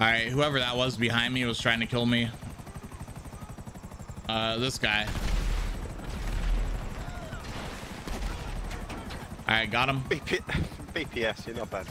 All right, whoever that was behind me was trying to kill me. Uh, this guy. All right, got him. BP, BPS, you're not bad.